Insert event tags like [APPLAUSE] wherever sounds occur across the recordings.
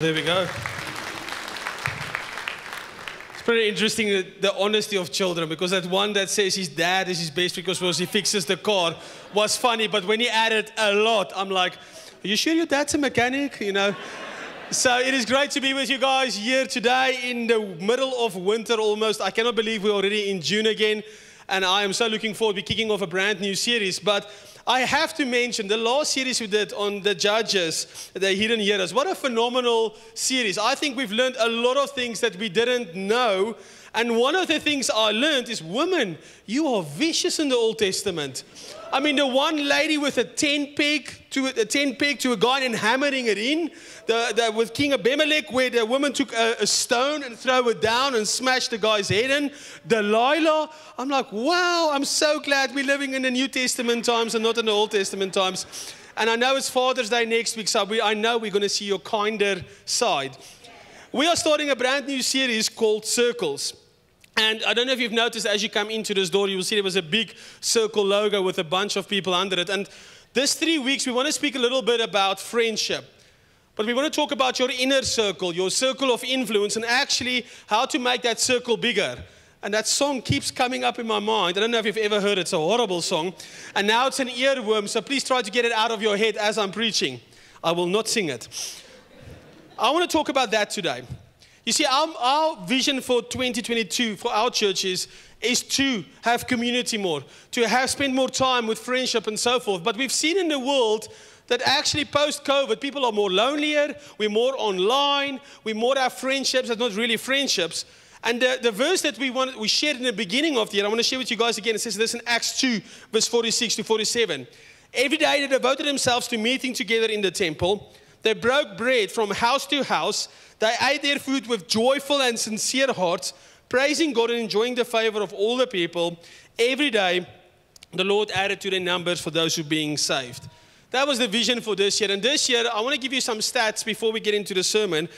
There we go. It's pretty interesting the, the honesty of children because that one that says his dad is his best because he fixes the car was funny, but when he added a lot, I'm like, are you sure your dad's a mechanic? You know? [LAUGHS] so it is great to be with you guys here today in the middle of winter almost. I cannot believe we're already in June again, and I am so looking forward to kicking off a brand new series. But I have to mention the last series we did on the judges, the hidden heroes. What a phenomenal series. I think we've learned a lot of things that we didn't know. And one of the things I learned is women, you are vicious in the Old Testament. I mean, the one lady with a 10 peg to a 10 peg to a guy and hammering it in, the, the, with King Abimelech, where the woman took a, a, stone and threw it down and smashed the guy's head in. Delilah, I'm like, wow, I'm so glad we're living in the New Testament times and not in the Old Testament times. And I know it's Father's Day next week, so we, I know we're going to see your kinder side. We are starting a brand new series called Circles. And I don't know if you've noticed as you come into this door, you will see there was a big circle logo with a bunch of people under it. And this three weeks, we want to speak a little bit about friendship. But we want to talk about your inner circle, your circle of influence, and actually how to make that circle bigger. And that song keeps coming up in my mind. I don't know if you've ever heard it, it's a horrible song. And now it's an earworm, so please try to get it out of your head as I'm preaching. I will not sing it. I want to talk about that today. You see, our, our vision for 2022 for our churches is to have community more, to have spend more time with friendship and so forth. But we've seen in the world that actually post COVID, people are more lonelier, we're more online, we more have friendships that's not really friendships. And the, the verse that we want, we shared in the beginning of the year, I want to share with you guys again. It says this in Acts 2, verse 46 to 47. Every day they devoted themselves to meeting together in the temple. They broke bread from house to house they ate their food with joyful and sincere hearts, praising God and enjoying the favor of all the people. Every day, the Lord added to their numbers for those who are being saved. That was the vision for this year. And this year, I want to give you some stats before we get into the sermon.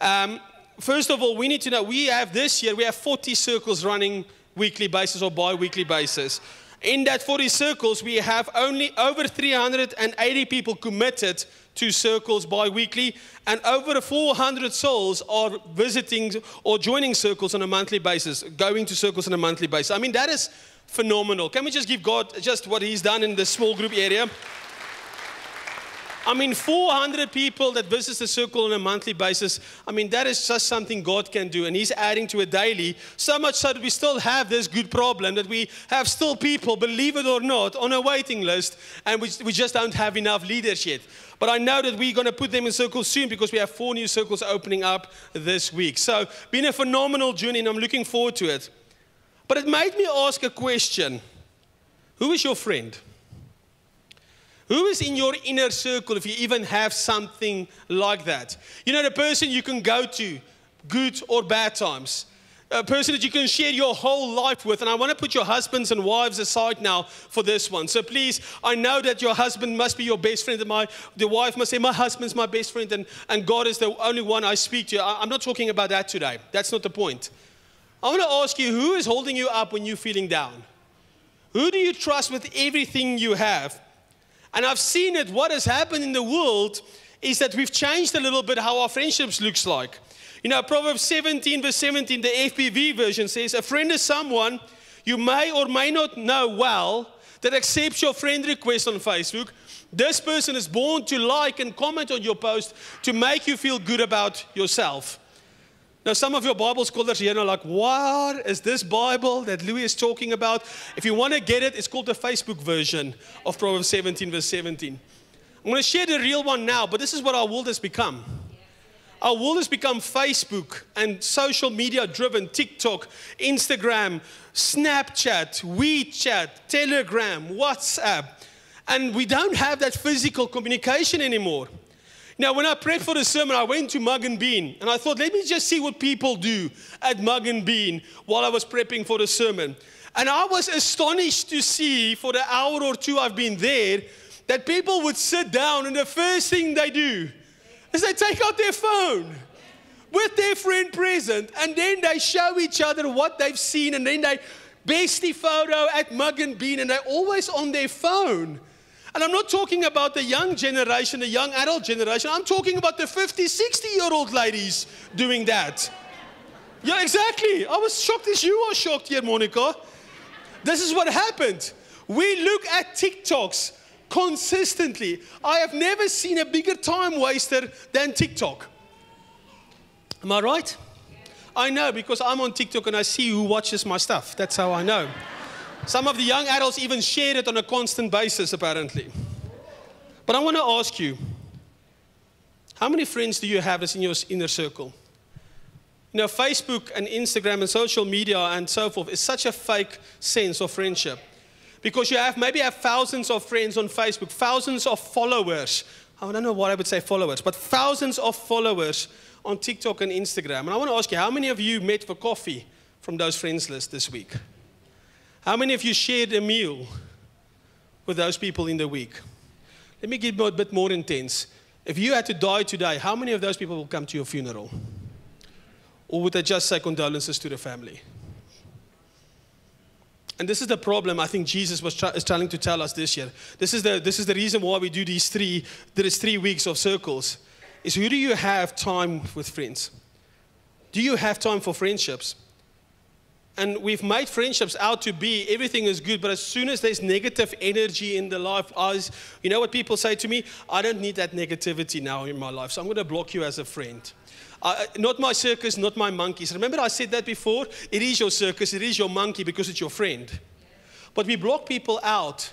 Um, first of all, we need to know we have this year, we have 40 circles running weekly basis or bi weekly basis. In that 40 circles, we have only over 380 people committed to circles bi-weekly, and over 400 souls are visiting or joining circles on a monthly basis, going to circles on a monthly basis. I mean, that is phenomenal. Can we just give God just what He's done in the small group area? I mean, 400 people that visit the circle on a monthly basis. I mean, that is just something God can do. And He's adding to it daily. So much so that we still have this good problem that we have still people, believe it or not, on a waiting list. And we, we just don't have enough leadership. But I know that we're going to put them in circles soon because we have four new circles opening up this week. So, been a phenomenal journey and I'm looking forward to it. But it made me ask a question Who is your friend? Who is in your inner circle if you even have something like that? You know, the person you can go to, good or bad times. A person that you can share your whole life with. And I want to put your husbands and wives aside now for this one. So please, I know that your husband must be your best friend. And my, the wife must say, My husband's my best friend. And, and God is the only one I speak to. I, I'm not talking about that today. That's not the point. I want to ask you who is holding you up when you're feeling down? Who do you trust with everything you have? And I've seen it, what has happened in the world is that we've changed a little bit how our friendships looks like. You know, Proverbs 17, verse 17, the FBV version says, A friend is someone you may or may not know well that accepts your friend request on Facebook. This person is born to like and comment on your post to make you feel good about yourself. Now, some of your Bible scholars here are like, what is this Bible that Louis is talking about? If you want to get it, it's called the Facebook version of Proverbs 17, verse 17. I'm going to share the real one now, but this is what our world has become. Our world has become Facebook and social media driven TikTok, Instagram, Snapchat, WeChat, Telegram, WhatsApp. And we don't have that physical communication anymore. Now, when I prayed for the sermon, I went to Mugg and Bean and I thought, let me just see what people do at Mugg and Bean while I was prepping for the sermon. And I was astonished to see for the hour or two I've been there that people would sit down and the first thing they do is they take out their phone with their friend present and then they show each other what they've seen and then they bestie photo at Mugg and Bean and they're always on their phone. And I'm not talking about the young generation, the young adult generation. I'm talking about the 50, 60 year old ladies doing that. Yeah, exactly. I was shocked as you are shocked here, Monica. This is what happened. We look at TikToks consistently. I have never seen a bigger time waster than TikTok. Am I right? I know because I'm on TikTok and I see who watches my stuff. That's how I know. Some of the young adults even share it on a constant basis, apparently. But I want to ask you how many friends do you have that's in your inner circle? You know, Facebook and Instagram and social media and so forth is such a fake sense of friendship. Because you have maybe have thousands of friends on Facebook, thousands of followers. Oh, I don't know what I would say followers, but thousands of followers on TikTok and Instagram. And I want to ask you, how many of you met for coffee from those friends list this week? How many of you shared a meal with those people in the week? Let me get a bit more intense. If you had to die today, how many of those people will come to your funeral? Or would they just say condolences to the family? And this is the problem I think Jesus was is trying to tell us this year. This is the, this is the reason why we do these three, there is three weeks of circles. Is who do you have time with friends? Do you have time for friendships? And we've made friendships out to be everything is good, but as soon as there's negative energy in the life, I you know what people say to me? I don't need that negativity now in my life, so I'm going to block you as a friend. Uh, not my circus, not my monkeys. Remember, I said that before? It is your circus, it is your monkey because it's your friend. But we block people out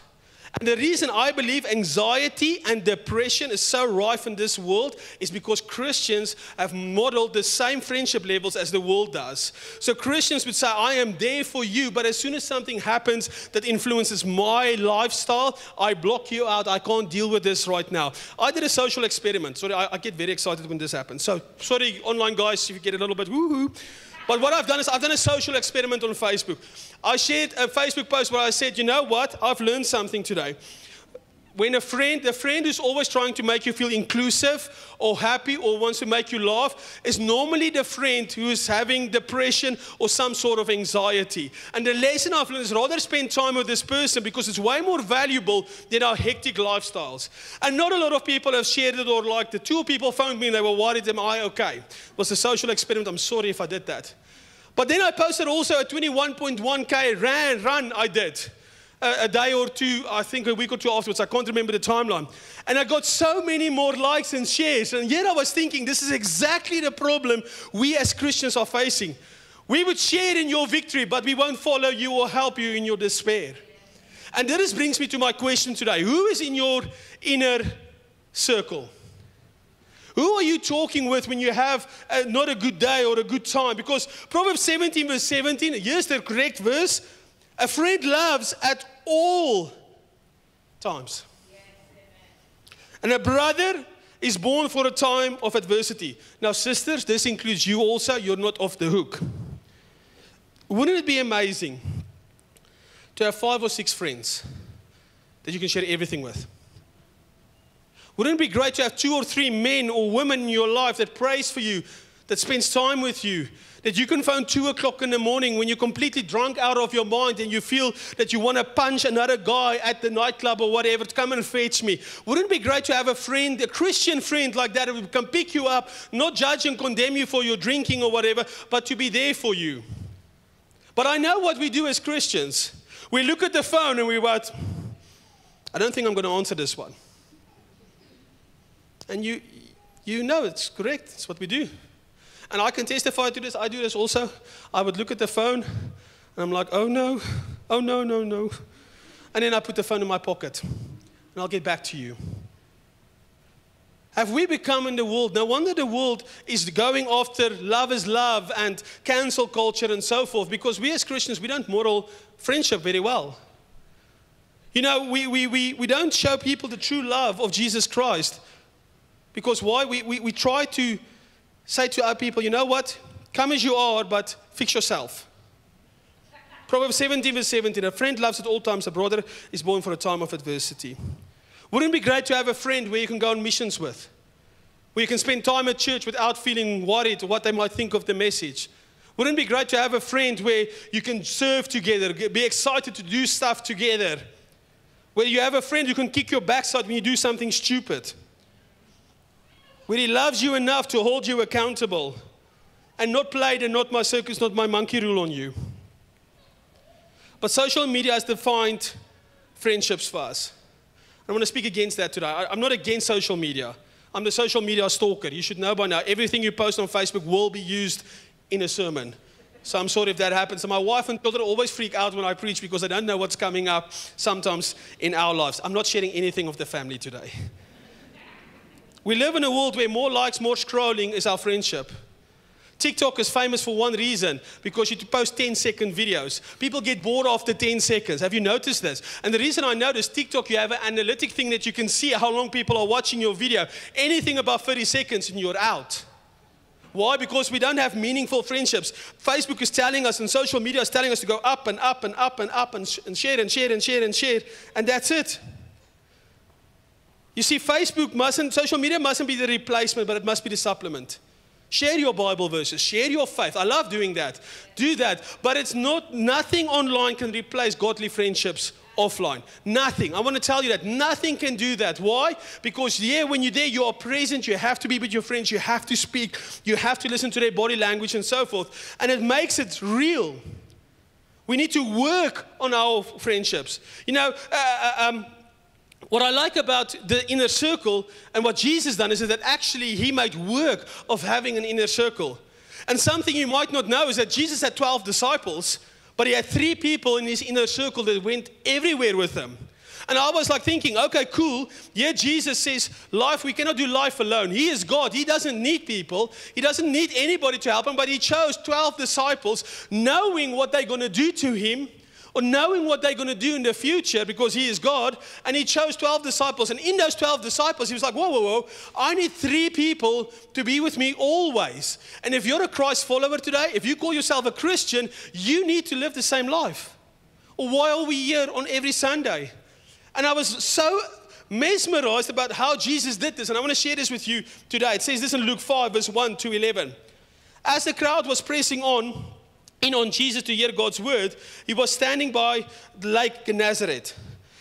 and the reason I believe anxiety and depression is so rife in this world is because Christians have modeled the same friendship levels as the world does. So Christians would say, I am there for you, but as soon as something happens that influences my lifestyle, I block you out. I can't deal with this right now. I did a social experiment. Sorry, I, I get very excited when this happens. So, sorry, online guys, if you get a little bit woohoo. But what I've done is I've done a social experiment on Facebook. I shared a Facebook post where I said, you know what? I've learned something today. When a friend, a friend who's always trying to make you feel inclusive or happy or wants to make you laugh, is normally the friend who's having depression or some sort of anxiety. And the lesson I've learned is rather spend time with this person because it's way more valuable than our hectic lifestyles. And not a lot of people have shared it or liked it. Two people phoned me and they were worried, am I okay? It was a social experiment. I'm sorry if I did that. But then I posted also a 21.1K ran, run I did. A, a, day or two, I think a week or two afterwards, I can't remember the timeline. And I got so many more likes and shares. And yet I was thinking, this is exactly the problem we as Christians are facing. We would share in your victory, but we won't follow you or help you in your despair. And this brings me to my question today Who is in your inner circle? Who are you talking with when you have a, not a good day or a good time? Because Proverbs 17, verse 17, here's the correct verse a friend loves at all times. and a brother is born for a time of adversity. Now, sisters, this includes you also. You're not off the hook. Wouldn't it be amazing to have five or six friends that you can share everything with? Wouldn't it be great to have two or three men or women in your life that prays for you, that spends time with you, that you can phone two o'clock in the morning when you're completely drunk out of your mind and you feel that you want to punch another guy at the nightclub or whatever to come and fetch me. Wouldn't it be great to have a friend, a Christian friend like that who can pick you up, not judge and condemn you for your drinking or whatever, but to be there for you? But I know what we do as Christians. We look at the phone and we what? I don't think I'm going to answer this one. And you, you know it's correct. It's what we do. And I can testify to this. I do this also. I would look at the phone and I'm like, oh no, oh no, no, no. And then I put the phone in my pocket and I'll get back to you. Have we become in the world? No wonder the world is going after love is love and cancel culture and so forth because we as Christians, we don't model friendship very well. You know, we, we, we, we don't show people the true love of Jesus Christ. Because why? We, we, we try to say to our people, you know what? Come as you are, but fix yourself. Proverbs 17, verse 17 A friend loves at all times, a brother is born for a time of adversity. Wouldn't it be great to have a friend where you can go on missions with? Where you can spend time at church without feeling worried what they might think of the message? Wouldn't it be great to have a friend where you can serve together, be excited to do stuff together? Where you have a friend who can kick your backside when you do something stupid. Where he loves you enough to hold you accountable and not play the not my circus, not my monkey rule on you. But social media has defined friendships for us. I want to speak against that today. I, am not against social media. I'm the social media stalker. You should know by now. Everything you post on Facebook will be used in a sermon. So I'm sorry if that happens. And my wife and children always freak out when I preach because they don't know what's coming up sometimes in our lives. I'm not sharing anything of the family today. We live in a world where more likes, more scrolling is our friendship. TikTok is famous for one reason because you post 10 second videos. People get bored after 10 seconds. Have you noticed this? And the reason I noticed TikTok, you have an analytic thing that you can see how long people are watching your video. Anything above 30 seconds and you're out. Why? Because we don't have meaningful friendships. Facebook is telling us and social media is telling us to go up and up and up and up and, sh- and share and share and share and share, and that's it. You see, Facebook mustn't, social media mustn't be the replacement, but it must be the supplement. Share your Bible verses, share your faith. I love doing that. Do that. But it's not, nothing online can replace godly friendships offline. Nothing. I want to tell you that nothing can do that. Why? Because, yeah, when you're there, you are present. You have to be with your friends. You have to speak. You have to listen to their body language and so forth. And it makes it real. We need to work on our friendships. You know, uh, uh um, what I like about the inner circle and what Jesus done is that actually he made work of having an inner circle. And something you might not know is that Jesus had 12 disciples, but he had three people in his inner circle that went everywhere with him. And I was like thinking, okay, cool. Yeah, Jesus says life, we cannot do life alone. He is God. He doesn't need people, He doesn't need anybody to help him, but He chose 12 disciples knowing what they're going to do to Him or knowing what they're going to do in the future because he is God. And he chose 12 disciples. And in those 12 disciples, he was like, whoa, whoa, whoa, I need three people to be with me always. And if you're a Christ follower today, if you call yourself a Christian, you need to live the same life. Or why are we here on every Sunday? And I was so mesmerized about how Jesus did this. And I want to share this with you today. It says this in Luke 5, verse 1 to 11. As the crowd was pressing on, in on Jesus to hear God's word, he was standing by the Lake Gennesaret.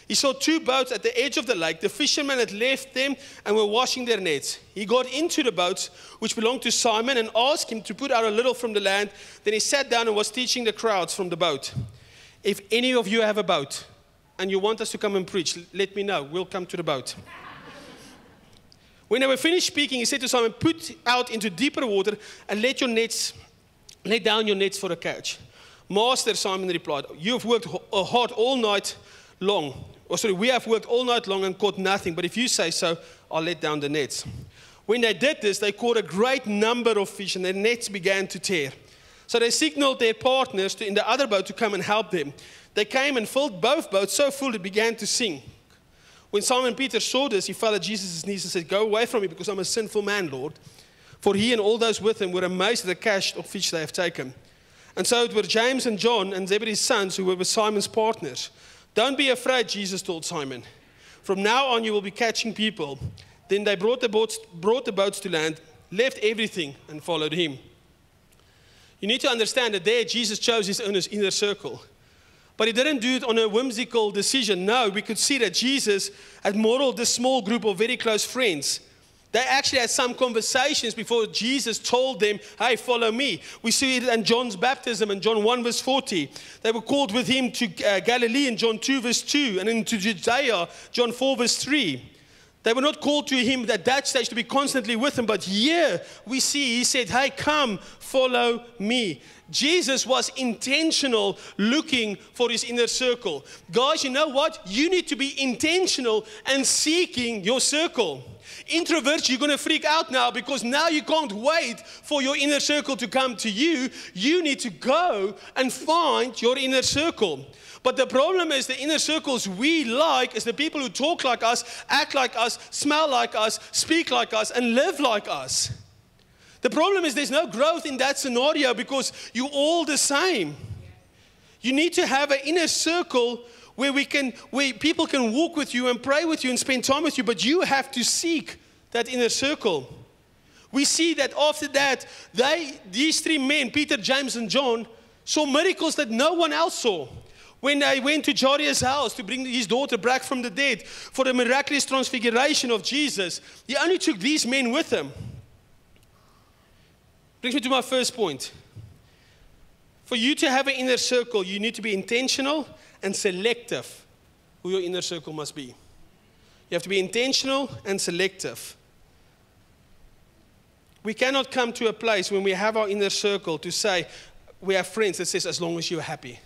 He saw two boats at the edge of the lake. The fishermen had left them and were washing their nets. He got into the boats, which belonged to Simon, and asked him to put out a little from the land. Then he sat down and was teaching the crowds from the boat. If any of you have a boat and you want us to come and preach, let me know. We'll come to the boat. when they were finished speaking, he said to Simon, Put out into deeper water and let your nets Lay down your nets for a catch. Master, Simon replied, You have worked hard all night long. Or oh, sorry, we have worked all night long and caught nothing, but if you say so, I'll let down the nets. When they did this, they caught a great number of fish and their nets began to tear. So they signaled their partners to, in the other boat to come and help them. They came and filled both boats so full it began to sink. When Simon Peter saw this, he fell at Jesus' knees and said, Go away from me because I'm a sinful man, Lord. For he and all those with him were amazed at the catch of fish they have taken. And so it were James and John and Zebedee's sons who were with Simon's partners. Don't be afraid, Jesus told Simon. From now on, you will be catching people. Then they brought the boats, brought the boats to land, left everything, and followed him. You need to understand that there Jesus chose his inner circle. But he didn't do it on a whimsical decision. No, we could see that Jesus had modeled this small group of very close friends they actually had some conversations before Jesus told them, Hey, follow me. We see it in John's baptism in John 1, verse 40. They were called with him to uh, Galilee in John 2, verse 2, and into Judea, John 4, verse 3. They were not called to him at that stage to be constantly with him, but here we see he said, Hey, come, follow me. Jesus was intentional looking for his inner circle. Guys, you know what? You need to be intentional and seeking your circle. Introverts, you're going to freak out now because now you can't wait for your inner circle to come to you. You need to go and find your inner circle. But the problem is the inner circles we like is the people who talk like us, act like us, smell like us, speak like us, and live like us. The problem is there's no growth in that scenario because you're all the same. You need to have an inner circle where we can where people can walk with you and pray with you and spend time with you but you have to seek that inner circle we see that after that they these three men peter james and john saw miracles that no one else saw When they went to Jairus' house to bring his daughter back from the dead for the miraculous transfiguration of Jesus, he only took these men with him. Brings me to my first point. For you to have an inner circle, you need to be intentional and selective who your inner circle must be. You have to be intentional and selective. We cannot come to a place when we have our inner circle to say, we have friends that says, as long as you're happy,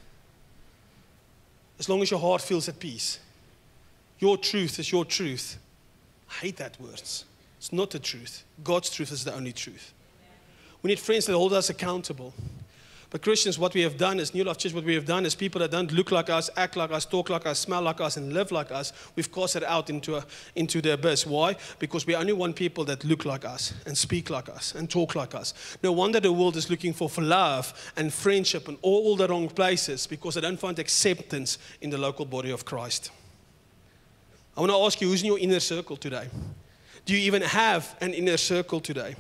as long as your heart feels at peace. Your truth is your truth. I hate that word. It's not the truth. God's truth is the only truth. We need friends that hold us accountable. But Christians, what we have done is New Life Church, what we have done is people that don't look like us, act like us, talk like us, smell like us, and live like us, we've cast it out into, a, into the abyss. Why? Because we only want people that look like us, and speak like us, and talk like us. No wonder the world is looking for, for love and friendship in all the wrong places because they don't find acceptance in the local body of Christ. I want to ask you who's in your inner circle today? Do you even have an inner circle today?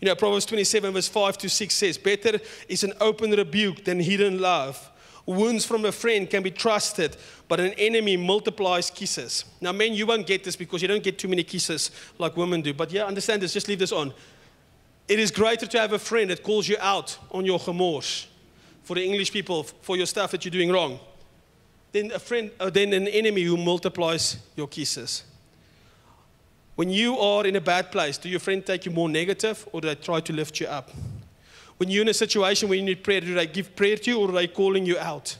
You know, Proverbs 27, verse 5 to 6 says, Better is an open rebuke than hidden love. Wounds from a friend can be trusted, but an enemy multiplies kisses. Now, men, you won't get this because you don't get too many kisses like women do. But yeah, understand this. Just leave this on. It is greater to have a friend that calls you out on your gemors for the English people, for your stuff that you're doing wrong, than a friend, uh, than an enemy who multiplies your kisses. When you are in a bad place, do your friend take you more negative or do they try to lift you up? When you're in a situation where you need prayer, do they give prayer to you or are they calling you out?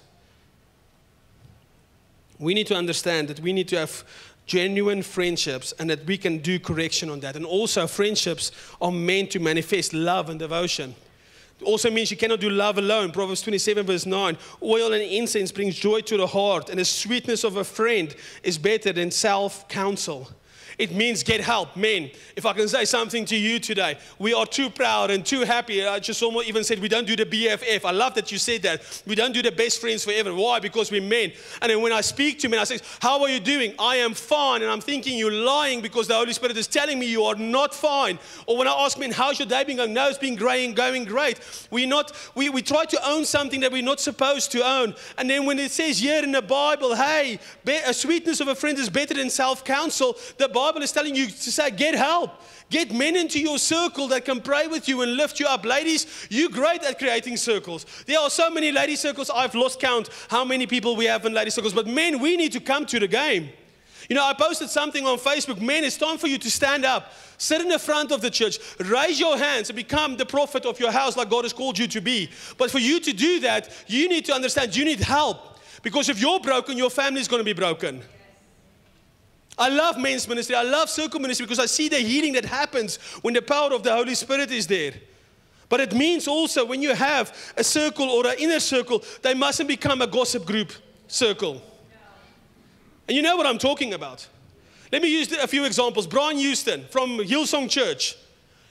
We need to understand that we need to have genuine friendships and that we can do correction on that. And also, friendships are meant to manifest love and devotion. It also means you cannot do love alone. Proverbs 27, verse 9. Oil and incense brings joy to the heart, and the sweetness of a friend is better than self counsel. It means get help. Men, if I can say something to you today, we are too proud and too happy. Uh, I just almost even said we don't do the BFF. I love that you said that. We don't do the best friends forever. Why? Because we're men. And then when I speak to men, I say, How are you doing? I am fine. And I'm thinking you're lying because the Holy Spirit is telling me you are not fine. Or when I ask men, How's your day been going? No, it's been going, going great. we not, we, we try to own something that we're not supposed to own. And then when it says here in the Bible, hey, a sweetness of a friend is better than self counsel, the Bible Bible is telling you to say, get help. Get men into your circle that can pray with you and lift you up. Ladies, you're great at creating circles. There are so many lady circles, I've lost count how many people we have in lady circles. But men, we need to come to the game. You know, I posted something on Facebook. Men, it's time for you to stand up, sit in the front of the church, raise your hands, and become the prophet of your house like God has called you to be. But for you to do that, you need to understand you need help. Because if you're broken, your family is going to be broken. I love men's ministry. I love circle ministry because I see the healing that happens when the power of the Holy Spirit is there. But it means also when you have a circle or an inner circle, they mustn't become a gossip group circle. And you know what I'm talking about. Let me use a few examples. Brian Houston from Hillsong Church,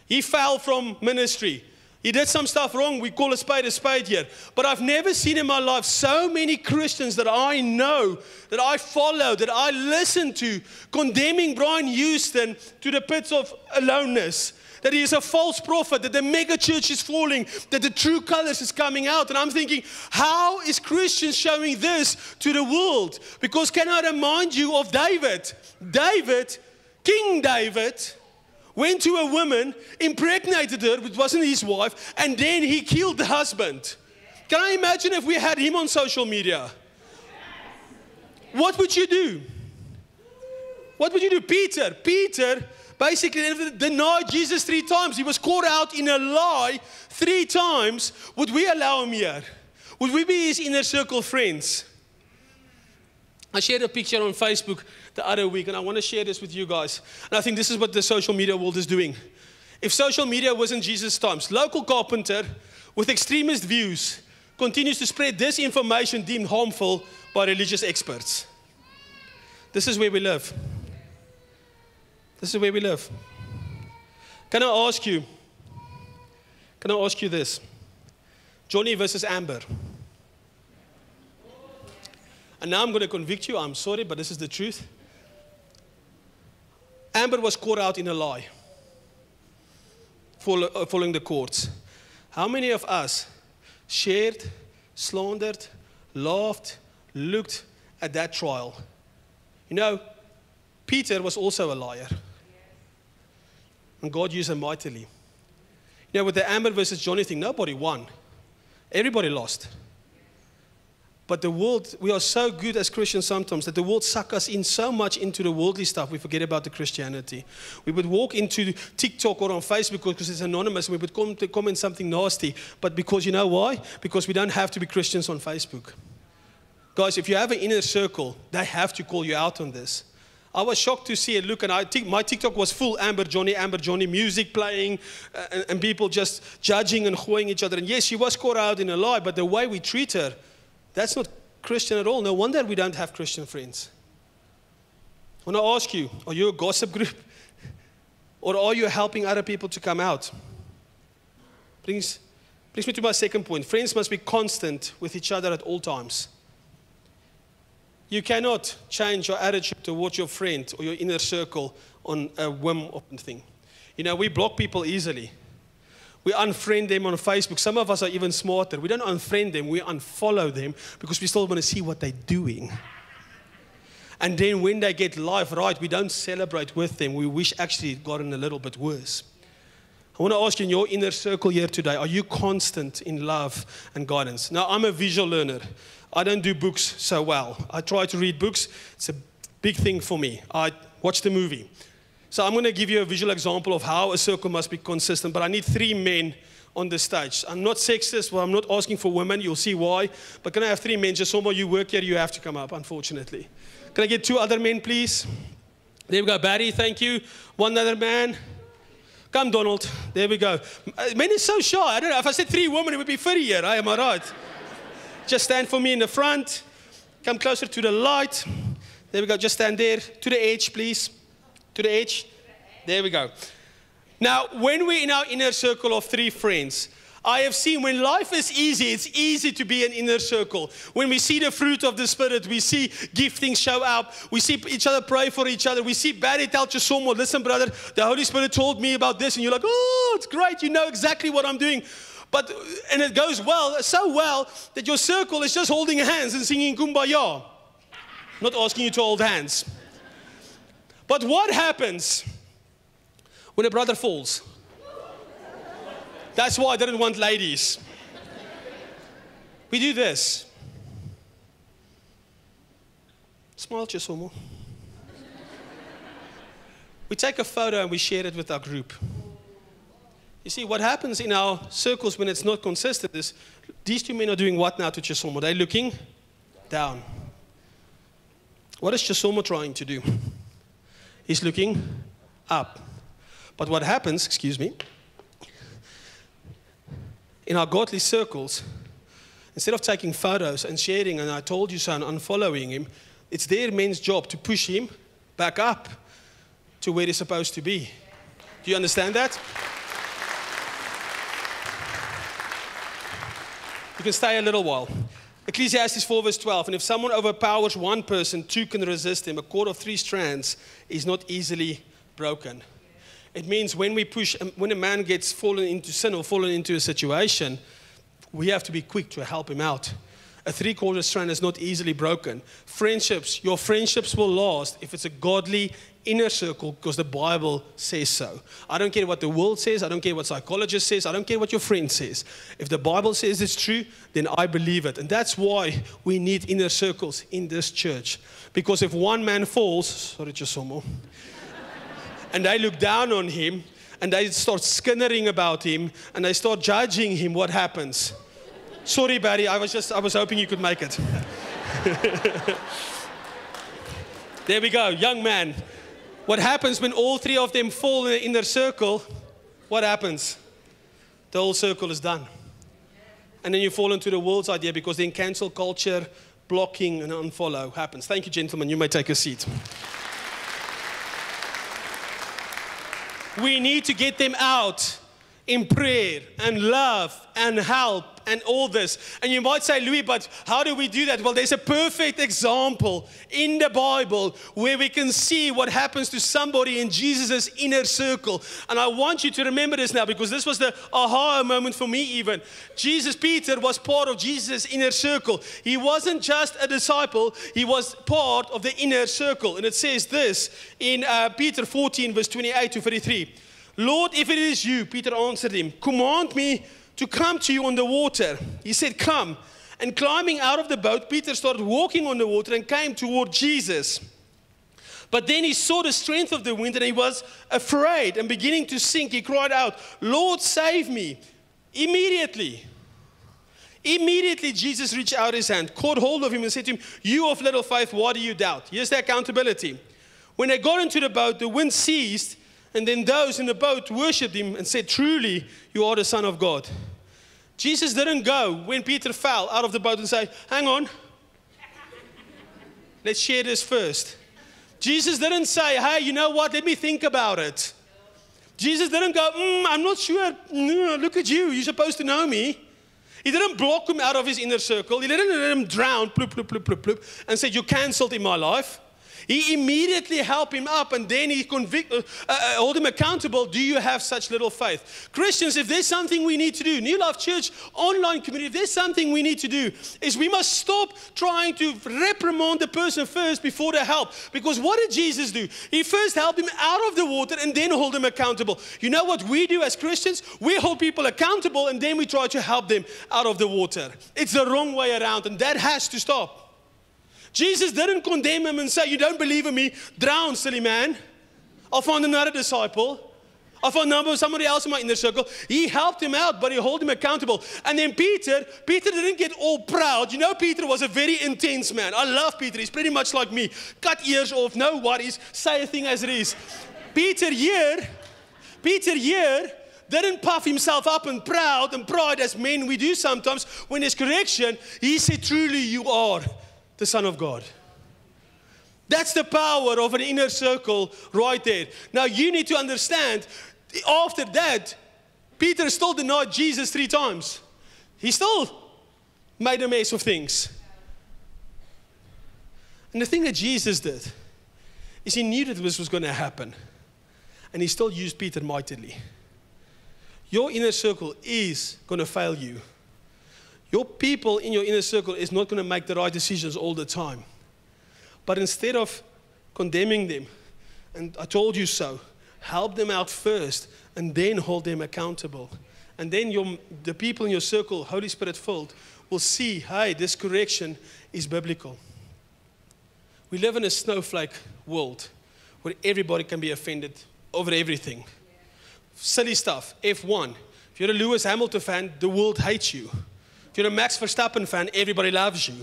he fell from ministry. He did some stuff wrong. We call a spade a spade here. But I've never seen in my life so many Christians that I know, that I follow, that I listen to, condemning Brian Houston to the pits of aloneness. That he is a false prophet, that the mega church is falling, that the true colors is coming out. And I'm thinking, how is Christians showing this to the world? Because can I remind you of David? David, King David, went to a woman, impregnated her, which wasn't his wife, and then he killed the husband. Can I imagine if we had him on social media? What would you do? What would you do? Peter, Peter basically denied Jesus three times. He was caught out in a lie three times. Would we allow him here? Would we be his inner circle friends? I shared a picture on Facebook the other week, and I want to share this with you guys. And I think this is what the social media world is doing. If social media was in Jesus' times, local carpenter with extremist views continues to spread disinformation deemed harmful by religious experts. This is where we live. This is where we live. Can I ask you? Can I ask you this? Johnny versus Amber. And now I'm going to convict you. I'm sorry, but this is the truth. Amber was caught out in a lie uh, following the courts. How many of us shared, slandered, laughed, looked at that trial, you know, Peter was also a liar. And God used him mightily. You know, with the Amber versus Johnny thing, nobody won. Everybody lost. But the world, we are so good as Christians sometimes that the world suck us in so much into the worldly stuff, we forget about the Christianity. We would walk into TikTok or on Facebook because it's anonymous and we would comment something nasty. But because you know why? Because we don't have to be Christians on Facebook. Guys, if you have an inner circle, they have to call you out on this. I was shocked to see it. Look, and I think my TikTok was full Amber Johnny, Amber Johnny music playing, uh, and, and, people just judging and hoeing each other. And yes, she was caught out in a lie, but the way we treat her, that's not Christian at all. No wonder we don't have Christian friends. When I ask you are you a gossip group? [LAUGHS] Or are you helping other people to come out? Brings, brings me to my second point. Friends must be constant with each other at all times. You cannot change your attitude towards your friend or your inner circle on a whim or thing. You know, we block people easily. We unfriend them on Facebook. Some of us are even smarter. We don't unfriend them, we unfollow them because we still want to see what they're doing. And then when they get life right, we don't celebrate with them. We wish actually it gotten a little bit worse. I want to ask you in your inner circle here today are you constant in love and guidance? Now, I'm a visual learner. I don't do books so well. I try to read books, it's a big thing for me. I watch the movie. So I'm going to give you a visual example of how a circle must be consistent, but I need three men on the stage. I'm not sexist, well, I'm not asking for women, you'll see why. But can I have three men? Just some of you work here, you have to come up, unfortunately. Can I get two other men, please? There we go, Barry, thank you. One other man. Come, Donald. There we go. Men is so shy. I don't know. If I said three women, it would be funny here. I am I right? Just stand for me in the front. Come closer to the light. There we go. Just stand there. To the edge, please. To the edge. There we go. Now, when we're in our inner circle of three friends, I have seen when life is easy, it's easy to be an inner circle. When we see the fruit of the Spirit, we see giftings show up, we see each other pray for each other, we see Barry tell someone, listen, brother, the Holy Spirit told me about this, and you're like, oh, it's great, you know exactly what I'm doing. But, and it goes well, so well, that your circle is just holding hands and singing kumbaya. Not asking you to hold hands. But what happens when a brother falls? That's why I didn't want ladies. We do this. Smile, Chisomo. We take a photo and we share it with our group. You see, what happens in our circles when it's not consistent is these two men are doing what now to Chisomo? They're looking down. What is Chisomo trying to do? He's looking up. But what happens, excuse me, in our godly circles, instead of taking photos and sharing, and I told you so, unfollowing him, it's their men's job to push him back up to where he's supposed to be. Do you understand that? You can stay a little while. Ecclesiastes 4, verse 12. And if someone overpowers one person, two can resist him. A cord of three strands is not easily broken. It means when we push, um, when a man gets fallen into sin or fallen into a situation, we have to be quick to help him out. A three quarter strand is not easily broken. Friendships, your friendships will last if it's a godly inner circle because the Bible says so. I don't care what the world says, I don't care what psychologist says, I don't care what your friend says. If the Bible says it's true, then I believe it. And that's why we need inner circles in this church. Because if one man falls, sorry, Chisomo, [LAUGHS] and they look down on him and they start skinnering about him and they start judging him, what happens? Sorry, Barry, I was just I was hoping you could make it. [LAUGHS] there we go, young man. What happens when all three of them fall in the inner circle? What happens? The whole circle is done. And then you fall into the world's idea because then cancel culture, blocking, and unfollow happens. Thank you, gentlemen. You may take a seat. We need to get them out. in prayer and love and help and all this. And you might say, Louis, but how do we do that? Well, there's a perfect example in the Bible where we can see what happens to somebody in Jesus' inner circle. And I want you to remember this now because this was the aha moment for me, even. Jesus, Peter, was part of Jesus' inner circle. He wasn't just a disciple, he was part of the inner circle. And it says this in uh, Peter 14, verse 28 to 33. Lord, if it is you, Peter answered him, command me to come to you on the water. He said, Come. And climbing out of the boat, Peter started walking on the water and came toward Jesus. But then he saw the strength of the wind and he was afraid and beginning to sink. He cried out, Lord, save me. Immediately, immediately Jesus reached out his hand, caught hold of him, and said to him, You of little faith, why do you doubt? Here's the accountability. When they got into the boat, the wind ceased and then those in the boat worshiped him and said, Truly, you are the Son of God. Jesus didn't go when Peter fell out of the boat and say, Hang on, [LAUGHS] let's share this first. Jesus didn't say, Hey, you know what? Let me think about it. Jesus didn't go, mm, I'm not sure. No, look at you. You're supposed to know me. He didn't block him out of his inner circle. He didn't let him drown, bloop, bloop, bloop, bloop, bloop, and said, You're cancelled in my life. He immediately helped him up and then he convict, uh, uh, hold him accountable. Do you have such little faith? Christians, if there's something we need to do, New Life Church online community, if there's something we need to do, is we must stop trying to reprimand the person first before they help. Because what did Jesus do? He first helped him out of the water and then hold him accountable. You know what we do as Christians? We hold people accountable and then we try to help them out of the water. It's the wrong way around, and that has to stop. Jesus didn't condemn him and say, You don't believe in me, drown, silly man. I'll find another disciple. I'll find somebody else in my inner circle. He helped him out, but he held him accountable. And then Peter, Peter didn't get all proud. You know, Peter was a very intense man. I love Peter. He's pretty much like me. Cut ears off, no worries, say a thing as it is. Peter here, Peter here didn't puff himself up and proud and pride as men we do sometimes. When there's correction, he said, Truly you are the Son of God. That's the power of an inner circle right there. Now you need to understand, after that, Peter still denied Jesus three times. He still made a mess of things. And the thing that Jesus did is he knew that this was going to happen. And he still used Peter mightily. Your inner circle is going to fail you. Your people in your inner circle is not going to make the right decisions all the time. But instead of condemning them, and I told you so, help them out first and then hold them accountable. And then your, the people in your circle, Holy Spirit filled, will see hey, this correction is biblical. We live in a snowflake world where everybody can be offended over everything. Silly stuff. F1. If you're a Lewis Hamilton fan, the world hates you. You're a Max Verstappen fan, everybody loves you.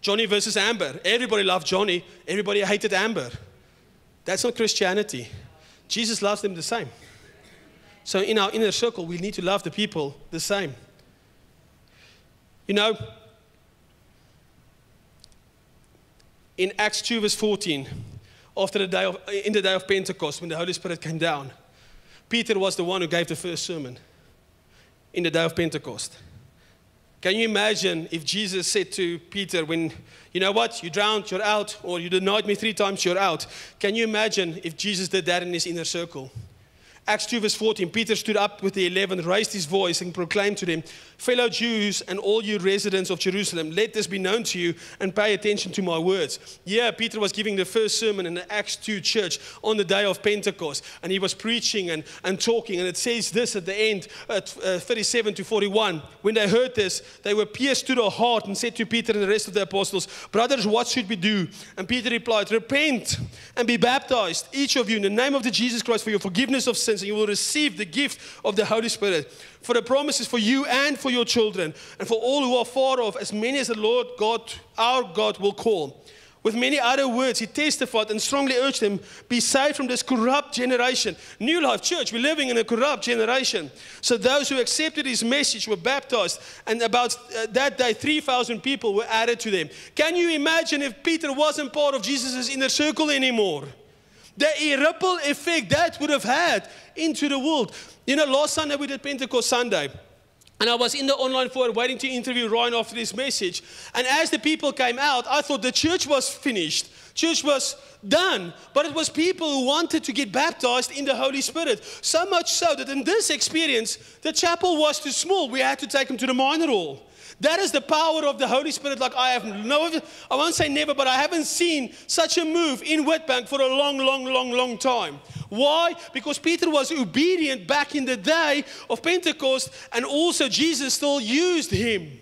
Johnny versus Amber. Everybody loved Johnny. Everybody hated Amber. That's not Christianity. Jesus loves them the same. So in our inner circle, we need to love the people the same. You know, in Acts 2, verse 14, after the day of, in the day of Pentecost, when the Holy Spirit came down, Peter was the one who gave the first sermon in the day of Pentecost. Can you imagine if Jesus said to Peter, when, you know what, you drowned, you're out, or you denied me three times, you're out? Can you imagine if Jesus did that in his inner circle? Acts 2, verse 14 Peter stood up with the eleven, raised his voice, and proclaimed to them, Fellow Jews and all you residents of Jerusalem, let this be known to you and pay attention to my words. Yeah, Peter was giving the first sermon in the Acts 2 church on the day of Pentecost, and he was preaching and, and talking. And it says this at the end, at uh, 37 to 41. When they heard this, they were pierced to the heart and said to Peter and the rest of the apostles, Brothers, what should we do? And Peter replied, Repent and be baptized, each of you, in the name of the Jesus Christ for your forgiveness of sins and you will receive the gift of the Holy Spirit. For the promises for you and for your children, and for all who are far off, as many as the Lord God, our God, will call. With many other words, he testified and strongly urged them, Be saved from this corrupt generation. New Life Church, we're living in a corrupt generation. So those who accepted his message were baptized, and about uh, that day, 3,000 people were added to them. Can you imagine if Peter wasn't part of Jesus' inner circle anymore? The ripple effect that would have had into the world. You know, last Sunday we did Pentecost Sunday. And I was in the online forum waiting to interview Ryan after this message. And as the people came out, I thought the church was finished. Church was done. But it was people who wanted to get baptized in the Holy Spirit. So much so that in this experience, the chapel was too small. We had to take them to the minor hall. That is the power of the Holy Spirit. Like I have no, I won't say never, but I haven't seen such a move in Witbank for a long, long, long, long time. Why? Because Peter was obedient back in the day of Pentecost, and also Jesus still used him.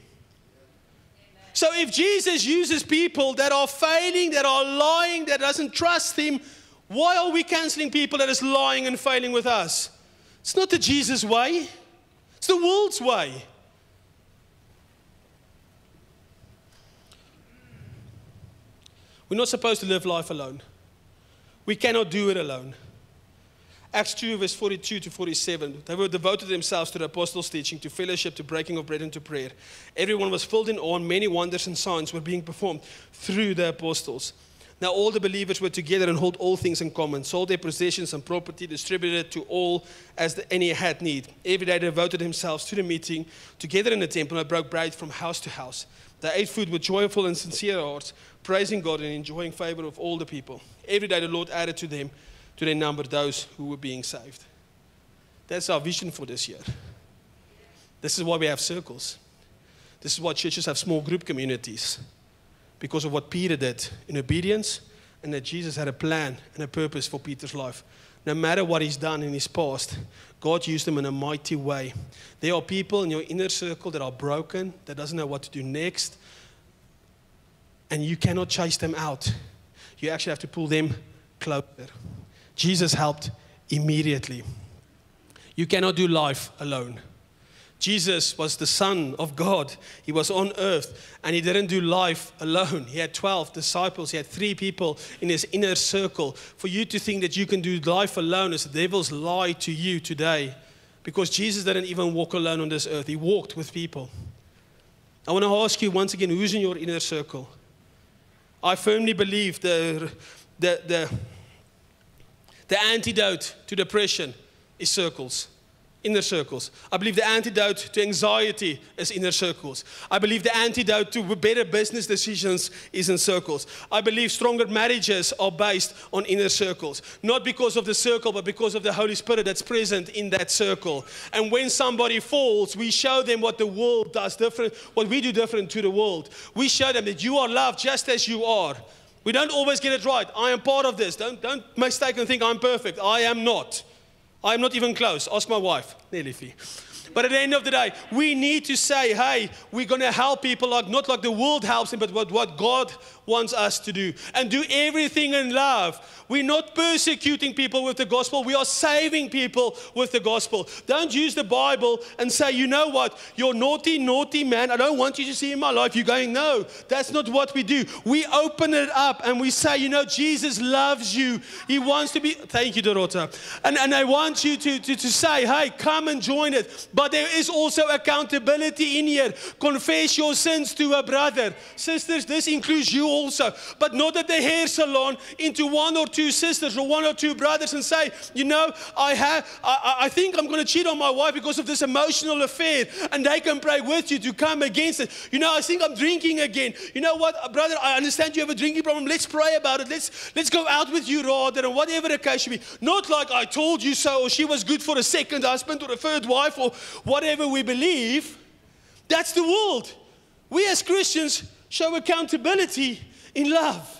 So if Jesus uses people that are failing, that are lying, that doesn't trust him, why are we canceling people that is lying and failing with us? It's not the Jesus way. It's the world's way. We're not supposed to live life alone. We cannot do it alone. Acts 2, verse 42 to 47. They were devoted themselves to the apostles' teaching, to fellowship, to breaking of bread, and to prayer. Everyone was filled in awe, and many wonders and signs were being performed through the apostles. Now all the believers were together and held all things in common, sold their possessions and property, distributed to all as the, any had need. Every day they devoted themselves to the meeting, together in the temple, and broke bread from house to house. They ate food with joyful and sincere hearts, praising God and enjoying favor of all the people. Every day the Lord added to them, to their number, those who were being saved. That's our vision for this year. This is why we have circles. This is why churches have small group communities. Because of what Peter did in obedience, and that Jesus had a plan and a purpose for Peter's life. No matter what he's done in his past, God used him in a mighty way. There are people in your inner circle that are broken, that doesn't know what to do next, and you cannot chase them out. You actually have to pull them closer. Jesus helped immediately. You cannot do life alone. Jesus was the Son of God. He was on earth and he didn't do life alone. He had 12 disciples, he had three people in his inner circle. For you to think that you can do life alone is the devil's lie to you today because Jesus didn't even walk alone on this earth, he walked with people. I want to ask you once again who's in your inner circle? I firmly believe the, the, the, the antidote to depression is circles inner circles. I believe the antidote to anxiety is inner circles. I believe the antidote to better business decisions is in circles. I believe stronger marriages are based on inner circles. Not because of the circle, but because of the Holy Spirit that's present in that circle. And when somebody falls, we show them what the world does different, what we do different to the world. We show them that you are loved just as you are. We don't always get it right. I am part of this. Don't, don't mistake and think I'm perfect. I am not. I'm not even close. Ask my wife, Nelly. But at the end of the day, we need to say, hey, we're going to help people like not like the world helps them, but what, what God wants us to do. And do everything in love. We're not persecuting people with the gospel, we are saving people with the gospel. Don't use the Bible and say, you know what, you're naughty, naughty man. I don't want you to see in my life. You're going, no, that's not what we do. We open it up and we say, you know, Jesus loves you. He wants to be, thank you, Dorota. And, and I want you to, to, to say, hey, come and join it. But there is also accountability in here. Confess your sins to a brother. Sisters, this includes you also. But not at the hair salon into one or two sisters or one or two brothers and say, you know, I have, I, I think I'm going to cheat on my wife because of this emotional affair, and they can pray with you to come against it. You know, I think I'm drinking again. You know what, uh, brother? I understand you have a drinking problem. Let's pray about it. Let's let's go out with you rather, and whatever the case should be. Not like I told you so, or she was good for a second husband or a third wife, or whatever we believe. That's the world. We as Christians show accountability in love.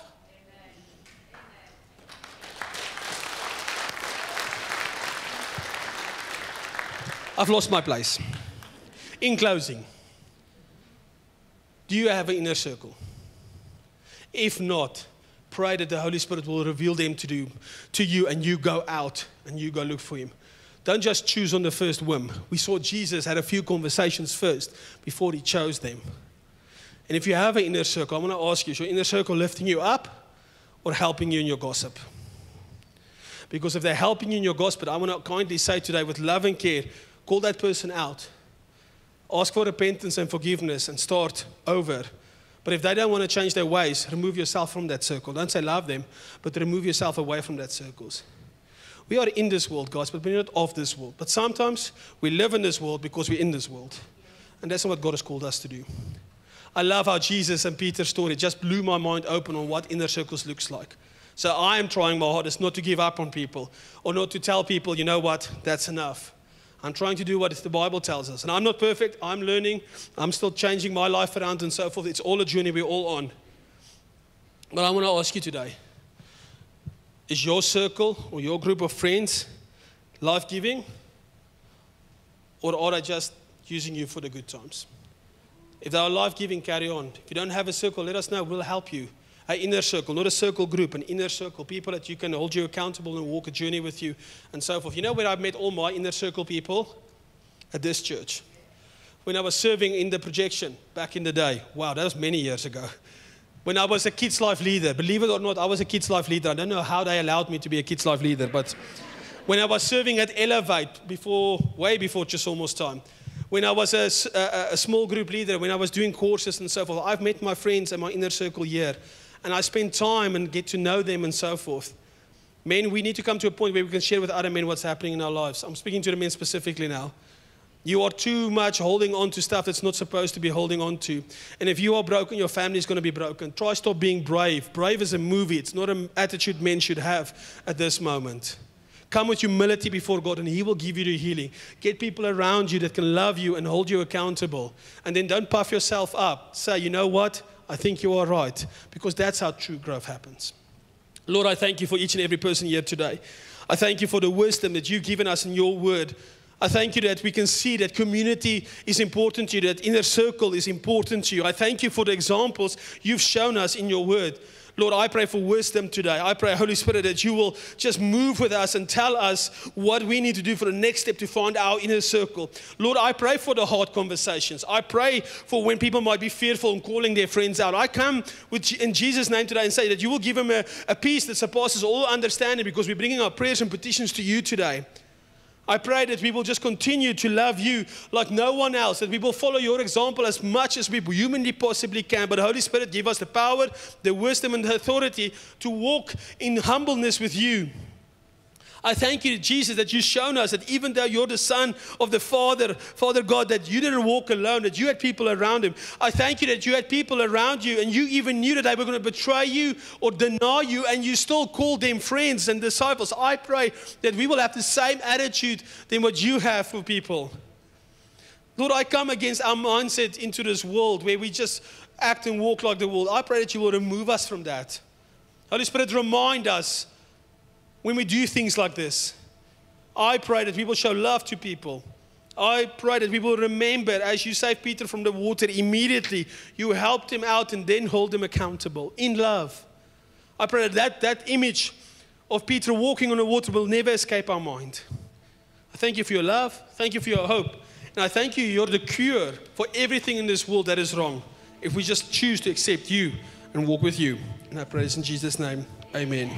I've lost my place. In closing, do you have an inner circle? If not, pray that the Holy Spirit will reveal them to, do, to you and you go out and you go look for Him. Don't just choose on the first whim. We saw Jesus had a few conversations first before He chose them. And if you have an inner circle, I want to ask you is your inner circle lifting you up or helping you in your gossip? Because if they're helping you in your gossip, I want to kindly say today with love and care, Call that person out. Ask for repentance and forgiveness and start over. But if they don't want to change their ways, remove yourself from that circle. Don't say love them, but remove yourself away from that circles. We are in this world, guys, but we're not of this world. But sometimes we live in this world because we're in this world. And that's not what God has called us to do. I love how Jesus and Peter's story just blew my mind open on what inner circles looks like. So I am trying my hardest not to give up on people or not to tell people, you know what, that's enough. I'm trying to do what the Bible tells us. And I'm not perfect. I'm learning. I'm still changing my life around and so forth. It's all a journey we're all on. But I want to ask you today is your circle or your group of friends life giving? Or are they just using you for the good times? If they are life giving, carry on. If you don't have a circle, let us know. We'll help you an inner circle, not a circle group, an inner circle, people that you can hold you accountable and walk a journey with you and so forth. You know where I've met all my inner circle people? At this church. When I was serving in the projection back in the day. Wow, that was many years ago. When I was a kids' life leader, believe it or not, I was a kids' life leader. I don't know how they allowed me to be a kids' life leader, but when I was serving at Elevate before, way before just almost time, when I was a, a, a, small group leader, when I was doing courses and so forth, I've met my friends in my inner circle here and I spend time and get to know them and so forth. Men, we need to come to a point where we can share with other men what's happening in our lives. I'm speaking to the men specifically now. You are too much holding on to stuff that's not supposed to be holding on to. And if you are broken, your family is going to be broken. Try stop being brave. Brave is a movie, it's not an attitude men should have at this moment. Come with humility before God, and He will give you the healing. Get people around you that can love you and hold you accountable. And then don't puff yourself up. Say, you know what? I think you are right, because that's how true growth happens. Lord, I thank you for each and every person here today. I thank you for the wisdom that you've given us in your word. I thank you that we can see that community is important to you, that inner circle is important to you. I thank you for the examples you've shown us in your word. Lord, I pray for wisdom today. I pray, Holy Spirit, that you will just move with us and tell us what we need to do for the next step to find our inner circle. Lord, I pray for the hard conversations. I pray for when people might be fearful and calling their friends out. I come with, in Jesus' name today and say that you will give them a, a peace that surpasses all understanding because we're bringing our prayers and petitions to you today. I pray that we will just continue to love you like no one else, that we will follow your example as much as we humanly possibly can. But Holy Spirit, give us the power, the wisdom, and the authority to walk in humbleness with you. I thank you, Jesus, that you've shown us that even though you're the Son of the Father, Father God, that you didn't walk alone, that you had people around him. I thank you that you had people around you and you even knew that they were going to betray you or deny you, and you still called them friends and disciples. I pray that we will have the same attitude than what you have for people. Lord, I come against our mindset into this world where we just act and walk like the world. I pray that you will remove us from that. Holy Spirit, remind us when we do things like this. I pray that we will show love to people. I pray that we will remember as you saved Peter from the water immediately, you helped him out and then hold him accountable in love. I pray that that, that image of Peter walking on the water will never escape our mind. I thank you for your love. Thank you for your hope. And I thank you, you're the cure for everything in this world that is wrong. If we just choose to accept you and walk with you. And I pray this in Jesus' name. Amen.